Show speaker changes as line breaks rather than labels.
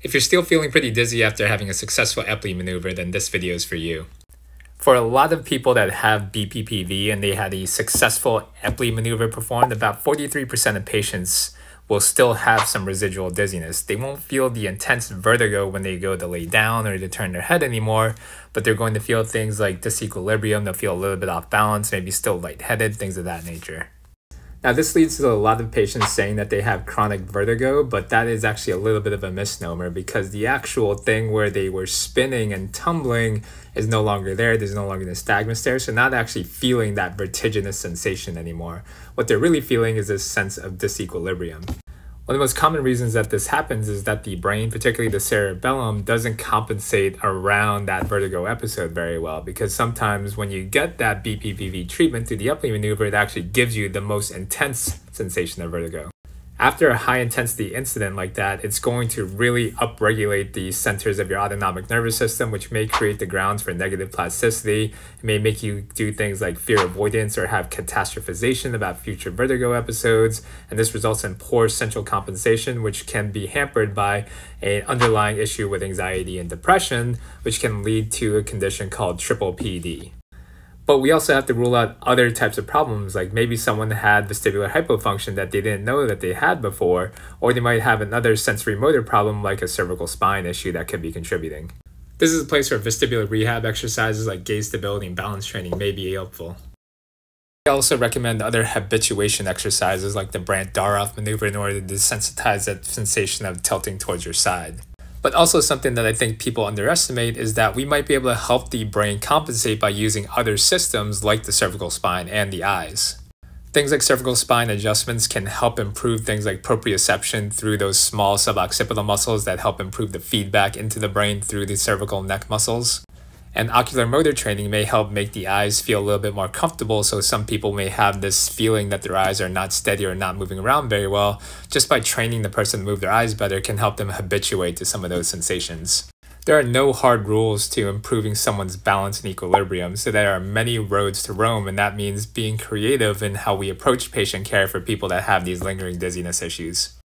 If you're still feeling pretty dizzy after having a successful Epley maneuver, then this video is for you. For a lot of people that have BPPV and they had a successful Epley maneuver performed, about 43% of patients will still have some residual dizziness. They won't feel the intense vertigo when they go to lay down or to turn their head anymore, but they're going to feel things like disequilibrium, they'll feel a little bit off balance, maybe still lightheaded, things of that nature. Now, this leads to a lot of patients saying that they have chronic vertigo, but that is actually a little bit of a misnomer because the actual thing where they were spinning and tumbling is no longer there. There's no longer the nystagmus there, so not actually feeling that vertiginous sensation anymore. What they're really feeling is this sense of disequilibrium. One of the most common reasons that this happens is that the brain, particularly the cerebellum, doesn't compensate around that vertigo episode very well because sometimes when you get that BPPV treatment through the Epley maneuver, it actually gives you the most intense sensation of vertigo after a high intensity incident like that, it's going to really upregulate the centers of your autonomic nervous system, which may create the grounds for negative plasticity. It may make you do things like fear avoidance or have catastrophization about future vertigo episodes. And this results in poor central compensation, which can be hampered by an underlying issue with anxiety and depression, which can lead to a condition called triple PD. But we also have to rule out other types of problems, like maybe someone had vestibular hypofunction that they didn't know that they had before, or they might have another sensory motor problem like a cervical spine issue that could be contributing. This is a place where vestibular rehab exercises like gaze stability and balance training may be helpful. I also recommend other habituation exercises like the Brandt Daroff maneuver in order to desensitize that sensation of tilting towards your side. But also something that I think people underestimate is that we might be able to help the brain compensate by using other systems like the cervical spine and the eyes. Things like cervical spine adjustments can help improve things like proprioception through those small suboccipital muscles that help improve the feedback into the brain through the cervical neck muscles. And ocular motor training may help make the eyes feel a little bit more comfortable. So some people may have this feeling that their eyes are not steady or not moving around very well. Just by training the person to move their eyes better can help them habituate to some of those sensations. There are no hard rules to improving someone's balance and equilibrium, so there are many roads to Rome, and that means being creative in how we approach patient care for people that have these lingering dizziness issues.